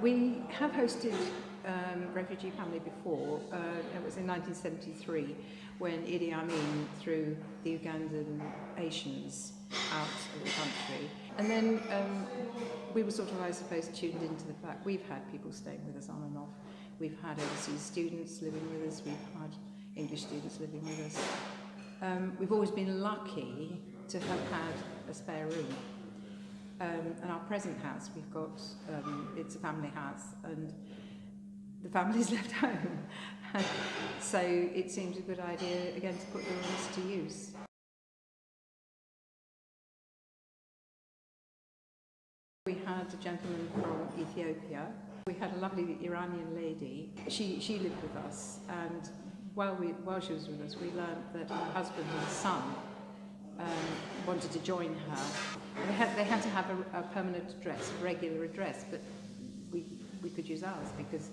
we have hosted um, refugee family before. Uh, it was in 1973 when Idi Amin threw the Ugandan Asians out of the country. And then um, we were sort of, I suppose, tuned into the fact we've had people staying with us on and off. We've had overseas students living with us. We've had English students living with us. Um, we've always been lucky to have had a spare room. Um, and our present house, we've got, um, it's a family house, and the family's left home. so it seems a good idea, again, to put the rooms to use. We had a gentleman from Ethiopia. We had a lovely Iranian lady. She, she lived with us, and while, we, while she was with us, we learned that her husband and son um, wanted to join her. They had, they had to have a, a permanent address, a regular address, but we, we could use ours because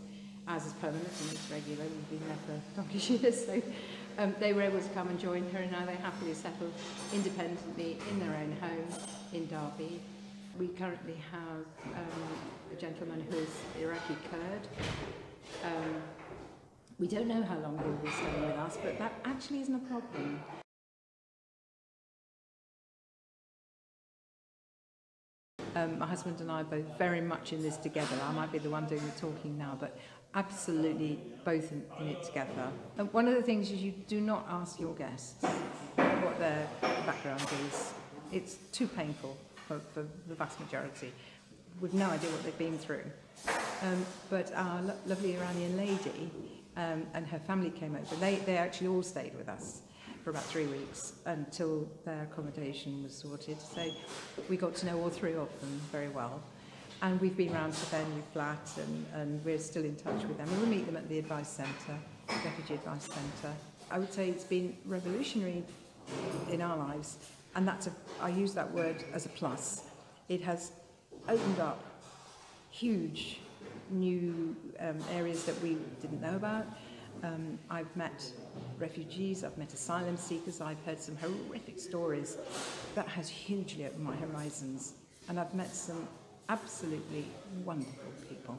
ours is permanent and it's regular. We've been there for donkey's years, so um, they were able to come and join her, and now they happily settle independently in their own home in Derby. We currently have um, a gentleman who is Iraqi Kurd. Um, we don't know how long he'll be staying with us, but that actually isn't a problem. Um, my husband and I are both very much in this together. I might be the one doing the talking now, but absolutely both in, in it together. And one of the things is you do not ask your guests what their background is. It's too painful for, for the vast majority. We've no idea what they've been through. Um, but our lo lovely Iranian lady um, and her family came over. They, they actually all stayed with us for about three weeks until their accommodation was sorted. So we got to know all three of them very well. And we've been round to their new flat and, and we're still in touch with them. And we'll meet them at the Advice Centre, Refugee Advice Centre. I would say it's been revolutionary in our lives. And that's a, I use that word as a plus. It has opened up huge new um, areas that we didn't know about. Um, I've met refugees, I've met asylum seekers, I've heard some horrific stories. That has hugely opened my horizons. And I've met some absolutely wonderful people.